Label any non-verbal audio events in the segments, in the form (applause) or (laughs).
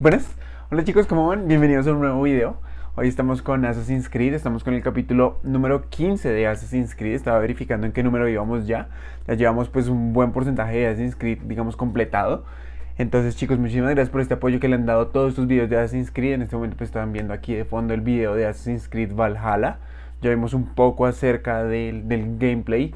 Buenas, hola chicos, ¿cómo van? Bienvenidos a un nuevo video. Hoy estamos con Assassin's Creed, estamos con el capítulo número 15 de Assassin's Creed. Estaba verificando en qué número íbamos ya. Ya llevamos pues un buen porcentaje de Assassin's Creed, digamos, completado. Entonces chicos, muchísimas gracias por este apoyo que le han dado todos estos videos de Assassin's Creed. En este momento pues estaban viendo aquí de fondo el video de Assassin's Creed Valhalla. Ya vimos un poco acerca del, del gameplay.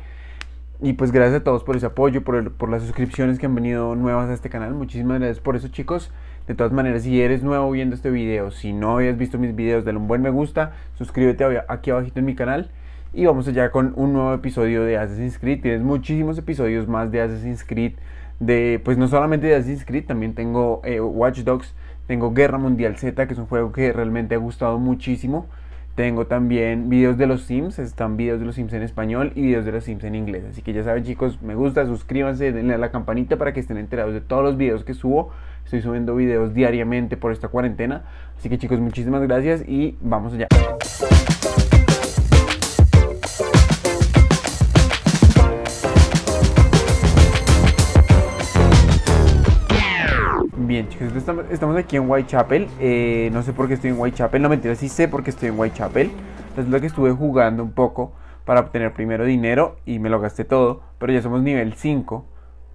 Y pues gracias a todos por ese apoyo, por, el, por las suscripciones que han venido nuevas a este canal. Muchísimas gracias por eso chicos. De todas maneras, si eres nuevo viendo este video, si no habías visto mis videos, dale un buen me gusta, suscríbete aquí abajito en mi canal y vamos allá con un nuevo episodio de Assassin's Creed. Tienes muchísimos episodios más de Assassin's Creed, de pues no solamente de Assassin's Creed, también tengo eh, Watch Dogs, tengo Guerra Mundial Z, que es un juego que realmente ha gustado muchísimo. Tengo también videos de los Sims, están videos de los Sims en español y videos de los Sims en inglés. Así que ya saben chicos, me gusta, suscríbanse, denle a la campanita para que estén enterados de todos los videos que subo. Estoy subiendo videos diariamente por esta cuarentena. Así que chicos, muchísimas gracias y vamos allá. Bien chicos, estamos aquí en Whitechapel, eh, no sé por qué estoy en Whitechapel, no mentira, sí sé por qué estoy en Whitechapel, entonces lo que estuve jugando un poco para obtener primero dinero y me lo gasté todo, pero ya somos nivel 5,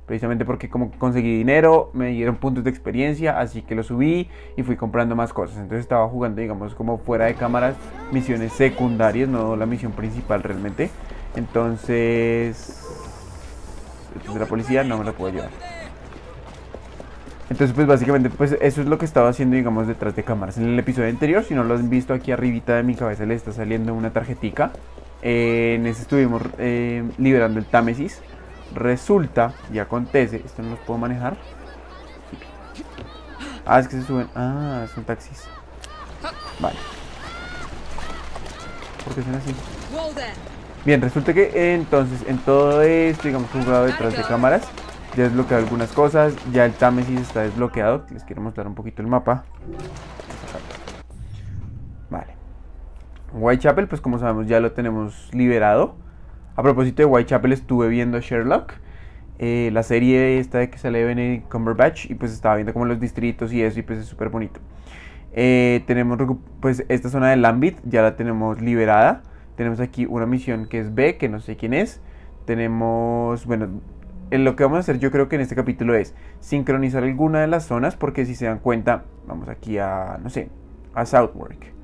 precisamente porque como conseguí dinero, me dieron puntos de experiencia, así que lo subí y fui comprando más cosas, entonces estaba jugando digamos como fuera de cámaras, misiones secundarias, no la misión principal realmente, entonces... de la policía no me lo puedo llevar. Entonces, pues básicamente, pues eso es lo que estaba haciendo, digamos, detrás de cámaras. En el episodio anterior, si no lo han visto aquí arribita de mi cabeza, le está saliendo una tarjetica. En ese estuvimos eh, liberando el Támesis. Resulta y acontece, esto no lo puedo manejar. Ah, es que se suben. Ah, son taxis. Vale. ¿Por qué son así? Bien, resulta que entonces en todo esto, digamos, jugado detrás de cámaras ya desbloqueado algunas cosas, ya el Támesis está desbloqueado, les quiero mostrar un poquito el mapa. Vale. Whitechapel, pues como sabemos ya lo tenemos liberado. A propósito de Whitechapel estuve viendo Sherlock, eh, la serie esta de que sale Benedict Cumberbatch y pues estaba viendo como los distritos y eso y pues es súper bonito. Eh, tenemos pues esta zona de Lambit, ya la tenemos liberada. Tenemos aquí una misión que es B, que no sé quién es. Tenemos, bueno, lo que vamos a hacer yo creo que en este capítulo es sincronizar alguna de las zonas porque si se dan cuenta, vamos aquí a, no sé, a Southwark.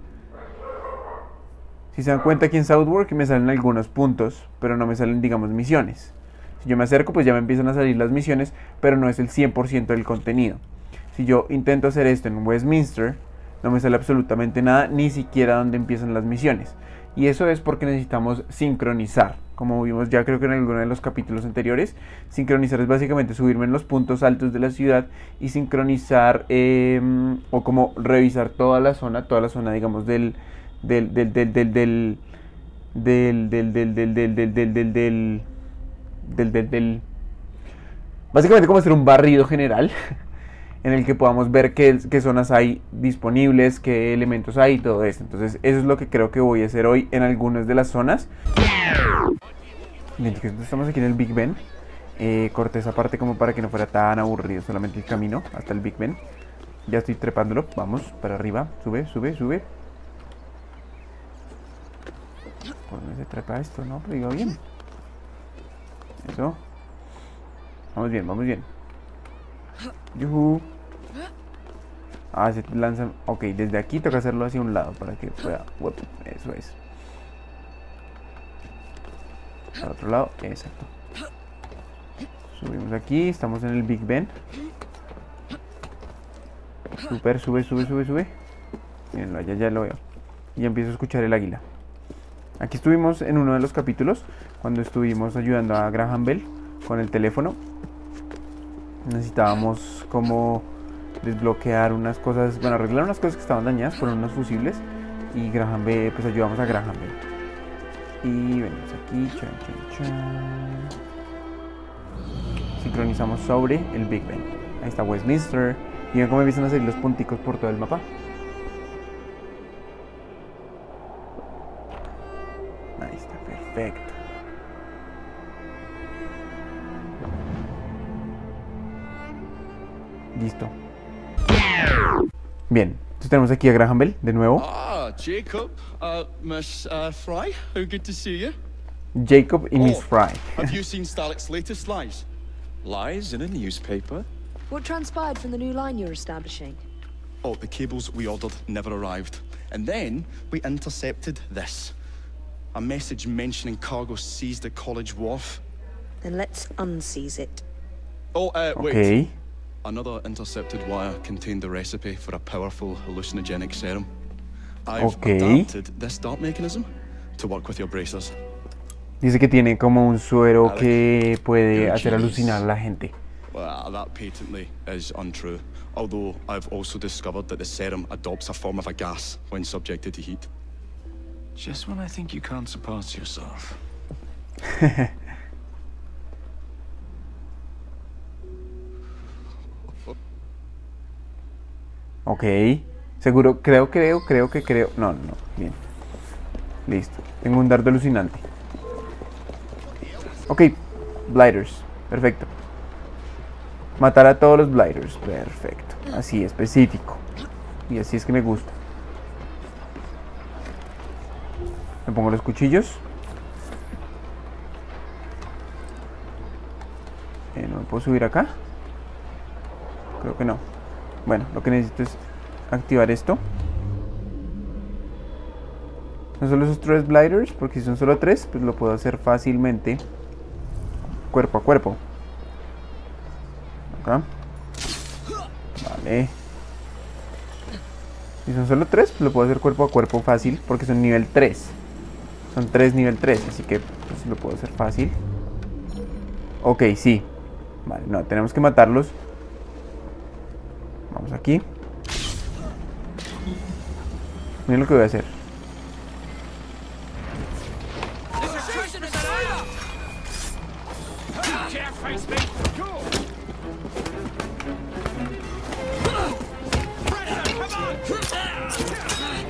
Si se dan cuenta aquí en Southwark me salen algunos puntos, pero no me salen, digamos, misiones. Si yo me acerco, pues ya me empiezan a salir las misiones, pero no es el 100% del contenido. Si yo intento hacer esto en Westminster, no me sale absolutamente nada, ni siquiera donde empiezan las misiones. Y eso es porque necesitamos sincronizar como vimos ya creo que en alguno de los capítulos anteriores. Sincronizar es básicamente subirme en los puntos altos de la ciudad y sincronizar em, o como revisar toda la zona, toda la zona digamos del del del del del del del del del del del del del del del del básicamente como hacer un barrido general en el que podamos ver qué, qué, zonas hay disponibles, qué elementos hay y todo esto. Entonces eso es lo que creo que voy a hacer hoy en algunas de las zonas. Estamos aquí en el Big Ben. Eh, corté esa parte como para que no fuera tan aburrido solamente el camino hasta el Big Ben. Ya estoy trepándolo. Vamos, para arriba. Sube, sube, sube. ¿Por dónde se trepa esto? No, pero digo bien. Eso. Vamos bien, vamos bien. Yuhu. Ah, se lanzan. Ok, desde aquí toca hacerlo hacia un lado para que pueda. Eso es. Al otro lado, exacto. Subimos aquí, estamos en el Big Ben. Super, sube, sube, sube, sube. Mirenlo, allá ya lo veo. Y empiezo a escuchar el águila. Aquí estuvimos en uno de los capítulos, cuando estuvimos ayudando a Graham Bell con el teléfono. Necesitábamos como desbloquear unas cosas, bueno, arreglar unas cosas que estaban dañadas por unos fusibles y Graham B, pues ayudamos a Graham B. Y venimos aquí, chan, chan, chan. Sincronizamos sobre el Big Ben. Ahí está Westminster. Y ven cómo empiezan a salir los punticos por todo el mapa. Entonces tenemos aquí a Graham Bell de nuevo. Ah, Jacob. Uh, Miss uh, Fry, how good to see you. Jacob y Miss Oh, Fry. Have you (laughs) seen Starlick's latest lies? Lies in a newspaper? What transpired from the new line you're establishing? Oh, the cables we ordered never arrived. And then we intercepted this. A message mentioning cargo seized at College Wharf. Then let's unseize it. Oh, uh, wait. Ok. Another intercepted wire contained the recipe for a powerful hallucinogenic serum. I've Okay. adapted this dart mechanism to work with your bracers. Dice que tiene como un suero Alex, que puede hacer genius. alucinar a la gente. Well, that patently is untrue. Although I've also discovered that the serum adopts a form of a gas when subjected to heat. Just when I think you can't surpass yourself. (laughs) Ok. Seguro, creo, creo, creo que creo. No, no, bien. Listo. Tengo un dardo alucinante. Ok. Blighters. Perfecto. Matar a todos los Blighters. Perfecto. Así, específico. Y así es que me gusta. Me pongo los cuchillos. Eh, ¿No me puedo subir acá? Creo que no. Bueno, lo que necesito es activar esto. No solo esos tres Blighters, porque si son solo tres, pues lo puedo hacer fácilmente. Cuerpo a cuerpo. Acá. Vale. Si son solo tres, pues lo puedo hacer cuerpo a cuerpo fácil, porque son nivel 3. Son tres nivel 3, así que pues, lo puedo hacer fácil. Ok, sí. Vale, no, tenemos que matarlos. Aquí. Miren lo que voy a hacer.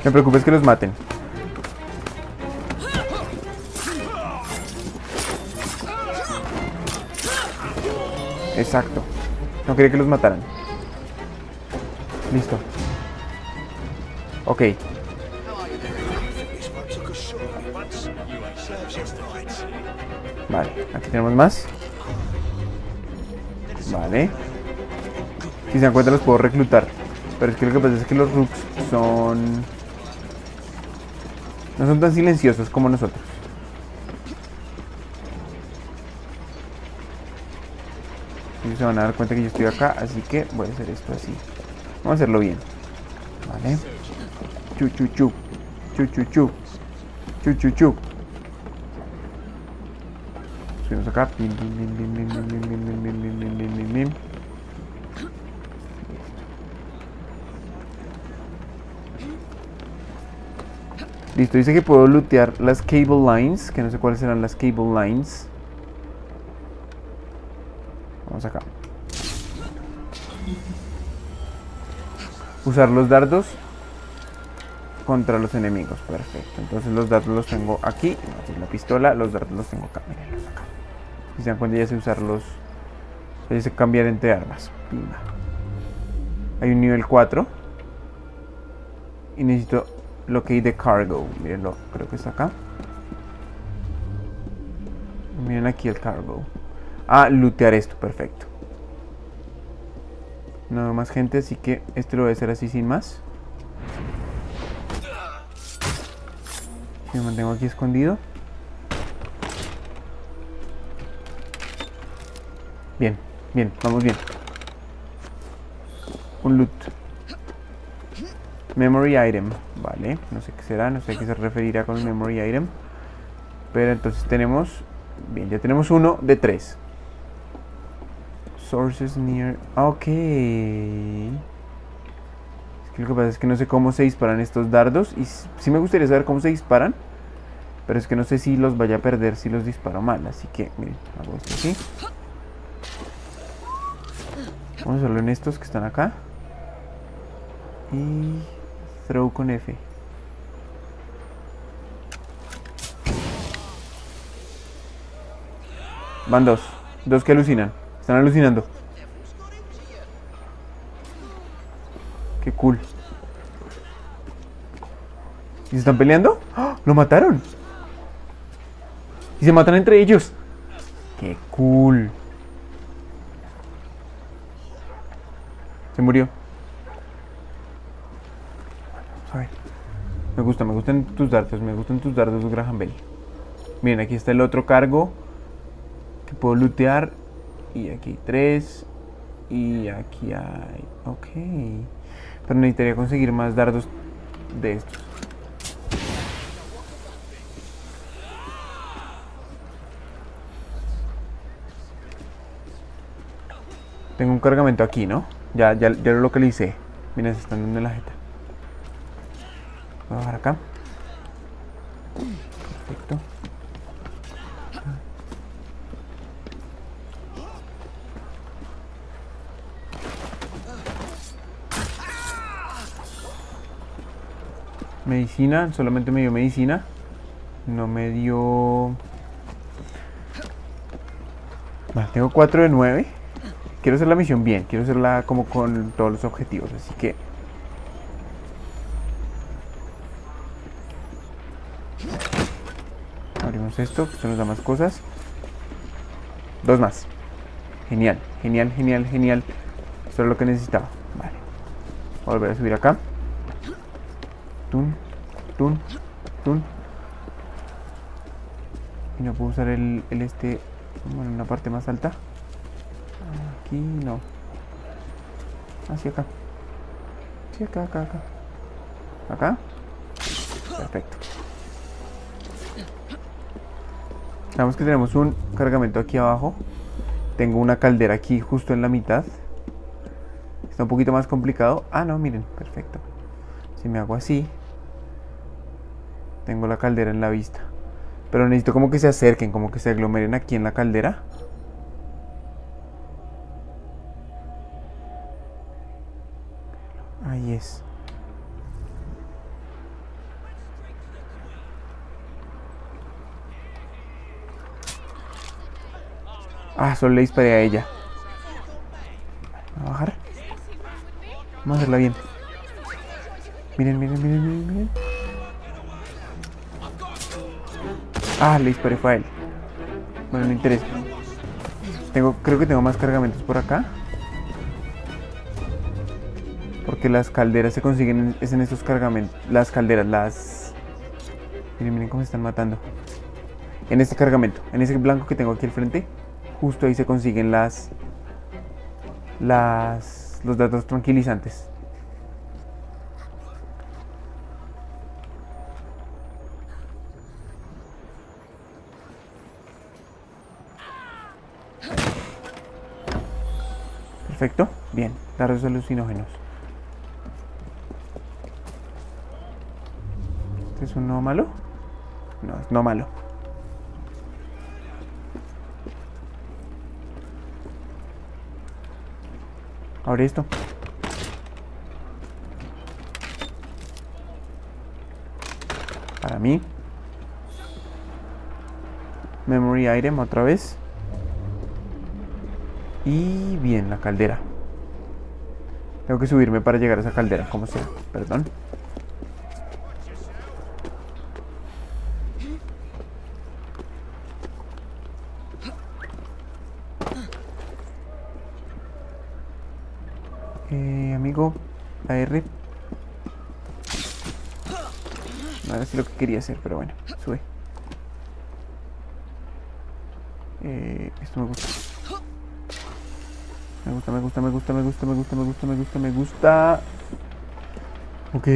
Me preocupa es que los maten. Exacto. No quería que los mataran. Listo. Ok. Vale, aquí tenemos más. Vale. Si se dan cuenta los puedo reclutar. Pero es que lo que pasa es que los rooks son... No son tan silenciosos como nosotros. Ellos se van a dar cuenta que yo estoy acá, así que voy a hacer esto así. Vamos a hacerlo bien. Vale. Chu, chu, chu. Chu, chu, chu. Chu, acá. Listo, dice que puedo lootear las cable lines, que no sé cuáles serán las cable lines. Vamos acá. Usar los dardos contra los enemigos. Perfecto. Entonces los dardos los tengo aquí. La pistola. Los dardos los tengo acá. Mírenlos acá. Si se dan cuenta ya sé usarlos. Ya sé cambiar entre armas. Pimba. Hay un nivel 4. Y necesito locate the cargo. Mírenlo. Creo que está acá. Miren aquí el cargo. Ah, lootear esto. Perfecto. No más gente, así que este lo voy a hacer así sin más. Me mantengo aquí escondido. Bien, bien, vamos bien. Un loot. Memory item. Vale, no sé qué será, no sé a qué se referirá con memory item. Pero entonces tenemos... Bien, ya tenemos uno de tres. Sources near... Ok. Es que lo que pasa es que no sé cómo se disparan estos dardos. Y sí me gustaría saber cómo se disparan. Pero es que no sé si los vaya a perder si los disparo mal. Así que, miren, hago esto así. Vamos a hacerlo en estos que están acá. Y throw con F. Van dos. Dos que alucinan. Están alucinando. Qué cool. se están peleando? ¡Ah! ¡Lo mataron! Y se matan entre ellos. ¡Qué cool! Se murió. A ver. Me gusta, me gustan tus dardos, me gustan tus dardos, Graham Bell. Miren, aquí está el otro cargo que puedo lootear. Y aquí hay tres. Y aquí hay... Ok. Pero necesitaría conseguir más dardos de estos. Tengo un cargamento aquí, ¿no? Ya, ya, ya lo localicé. Miren, se están dando la jeta. Voy a bajar acá. Perfecto. Medicina, solamente me dio medicina. No me dio... Vale, tengo 4 de 9. Quiero hacer la misión bien, quiero hacerla como con todos los objetivos, así que... Abrimos esto, esto nos da más cosas. Dos más. Genial, genial, genial, genial. Esto es lo que necesitaba. Vale. Volver a subir acá. Tun, tun, tun. Y no puedo usar el, el este, bueno, una parte más alta. Aquí no. Hacia acá. Hacia acá, acá, acá. Acá. Perfecto. Sabemos que tenemos un cargamento aquí abajo. Tengo una caldera aquí justo en la mitad. Está un poquito más complicado. Ah, no, miren, perfecto. Si me hago así, tengo la caldera en la vista. Pero necesito como que se acerquen, como que se aglomeren aquí en la caldera. Ahí es. Ah, solo le disparé a ella. Vamos a bajar. Vamos a hacerla bien. Miren, miren, miren, miren, miren. Ah, le disparé fue a él. Bueno, no interesa. Tengo, creo que tengo más cargamentos por acá. Porque las calderas se consiguen en, es en estos cargamentos. Las calderas, las... Miren, miren cómo se están matando. En este cargamento, en ese blanco que tengo aquí al frente, justo ahí se consiguen las... Las... Los datos tranquilizantes. Perfecto. Bien. Dardos alucinógenos. ¿Este es un no malo? No, es no malo. Abre esto. Para mí. Memory item otra vez. Y bien, la caldera. Tengo que subirme para llegar a esa caldera, como sea. Perdón. Eh, amigo, la R. No era lo que quería hacer, pero bueno, sube. Eh, esto me gusta. Me gusta, me gusta, me gusta, me gusta, me gusta, me gusta, me gusta. Ok.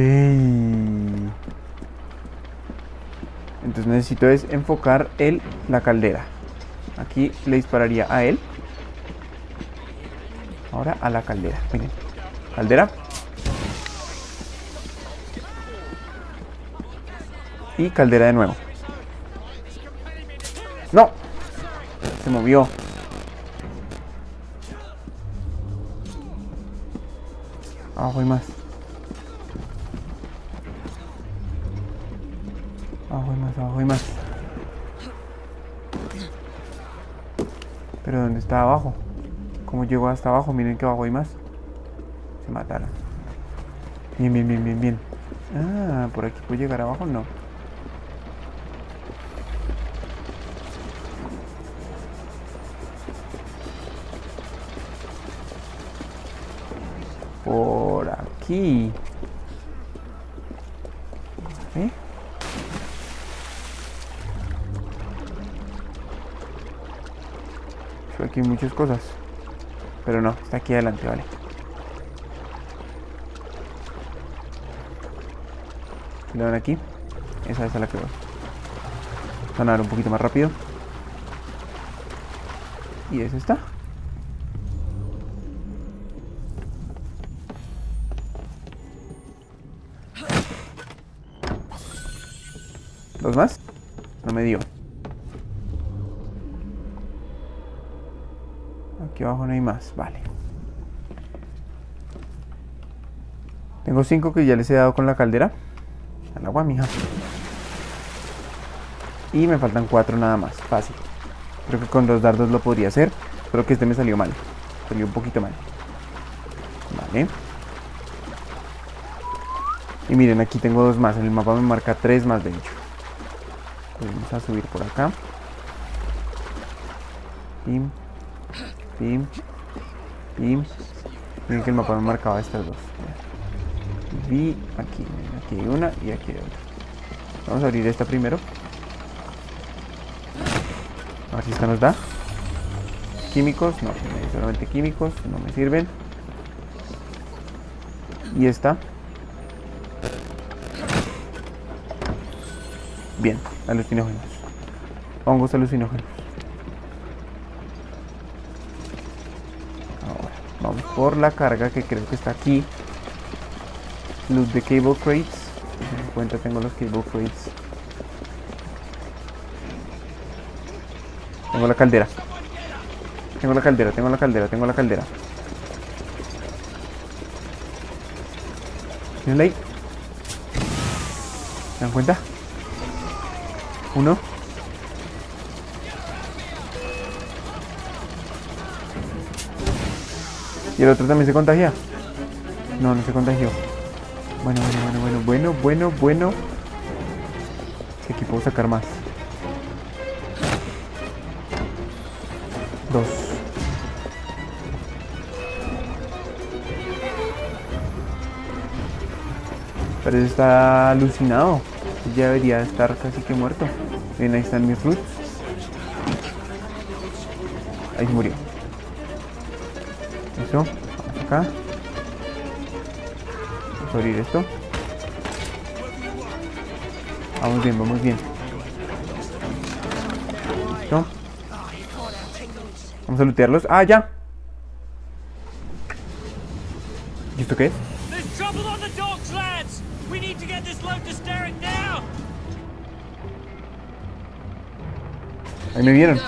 Entonces necesito es enfocar el, la caldera. Aquí le dispararía a él. Ahora a la caldera. Miren. Caldera. Y caldera de nuevo. ¡No! Se movió. Abajo hay más. Abajo hay más, abajo hay más. Pero ¿dónde está abajo? ¿Cómo llegó hasta abajo? Miren que abajo hay más. Se mataron. Bien, bien, bien, bien, bien. Ah, por aquí puedo llegar abajo, no. Aquí. ¿Eh? Aquí muchas cosas. Pero no, está aquí adelante, vale. ¿Le ven aquí? Esa es a la que voy. Sonar un poquito más rápido. Y es esta. ¿Dos más? No me dio. Aquí abajo no hay más, vale. Tengo cinco que ya les he dado con la caldera. Al agua, mija. Y me faltan cuatro nada más, fácil. Creo que con dos dardos lo podría hacer. Creo que este me salió mal. Salió un poquito mal. Vale. Y miren, aquí tengo dos más. En el mapa me marca tres más, de hecho. Vamos a subir por acá. Pim. Pim. Pim. Miren que el mapa me marcaba estas dos. Vi aquí, aquí hay una y aquí hay otra. Vamos a abrir esta primero. A ver si esta nos da. Químicos, no, solamente químicos, no me sirven. Y esta. Bien, alucinógenos. Hongos alucinógenos. Ahora, vamos por la carga que creo que está aquí. Luz de cable crates. Me cuenta tengo los cable crates. Tengo la caldera. Tengo la caldera, tengo la caldera, tengo la caldera. ¿Tienen ahí? ¿Se dan cuenta? Uno. ¿Y el otro también se contagia? No, no se contagió. Bueno, bueno, bueno, bueno, bueno, bueno, bueno. Sí, aquí puedo sacar más. Dos. Pero ese está alucinado. Ya debería estar casi que muerto. Bien, ahí están mis fruits. Ahí se murió. Eso. Acá. Vamos a abrir esto. Vamos bien, vamos bien. Listo. Vamos a lootearlos. ¡Ah, ya! ¿Y esto qué es? Ahí me vieron.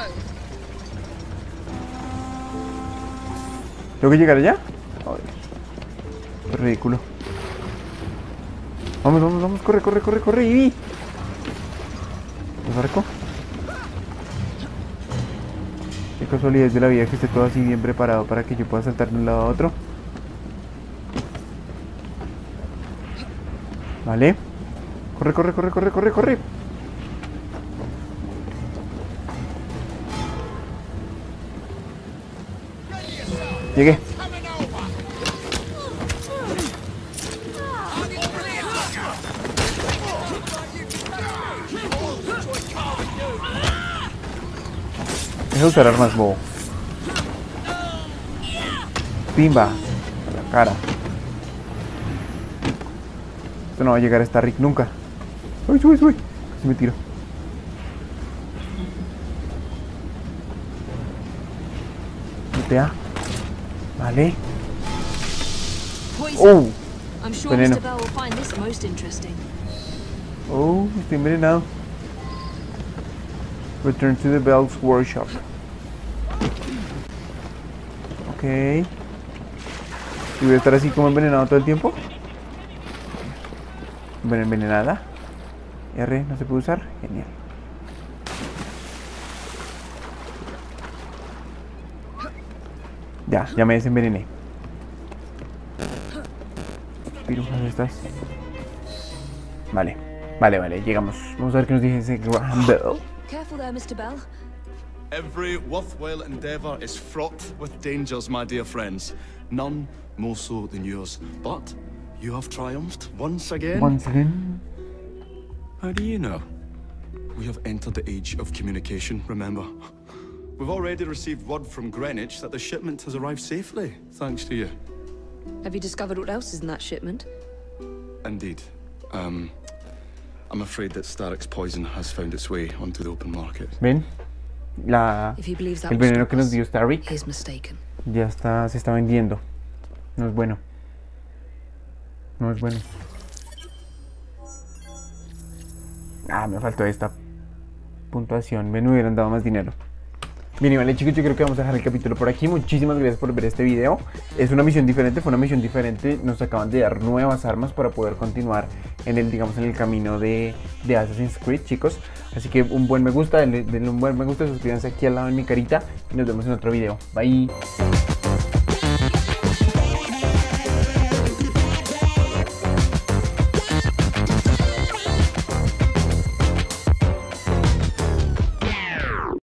¿Tengo que llegar allá? Ridículo. Vamos, vamos, vamos, corre, corre, corre, corre, Ivy. ¿El barco? Qué casualidad de la vida que esté todo así bien preparado para que yo pueda saltar de un lado a otro. Vale. Corre, corre, corre, corre, corre, corre. Llegué. Deja de usar armas, bobo. Pimba. A la cara. Esto no va a llegar hasta Rick nunca. Uy, uy, uy. Casi me tiro. Lutea. Vale. Oh. Veneno. Mr. Bell will find this most interesting. Oh, estoy envenenado. Return to the Bell's workshop. Ok. ¿Y voy a estar así como envenenado todo el tiempo? Bueno, envenenada. R, no se puede usar. Genial. Ya, ya me desenvenené. Pirujas estas. Vale, vale, vale, llegamos. Vamos a ver qué nos dice ese Graham Bell. Careful there, Mr. Bell. Every worthwhile endeavour is fraught with dangers, my dear friends. None more so than yours. But you have triumphed once again. Once again. How do you know? We have entered the age of communication, remember? We've already received word from Greenwich that the shipment has arrived safely, thanks to you. Have you discovered what else is in that shipment? Indeed. Um, I'm afraid that Starrick's poison has found its way onto the open market. ¿Ven? La, If he believes that el will veneno stop que nos us, dio Starrick he's mistaken. ya está, se está vendiendo. No es bueno. No es bueno. Ah, me faltó esta puntuación. Me hubieran dado más dinero. Bien, vale chicos, yo creo que vamos a dejar el capítulo por aquí. Muchísimas gracias por ver este video. Es una misión diferente, fue una misión diferente. Nos acaban de dar nuevas armas para poder continuar en el, digamos, en el camino de, Assassin's Creed, chicos. Así que un buen me gusta, denle, denle un buen me gusta, suscríbanse aquí al lado de mi carita y nos vemos en otro video. Bye.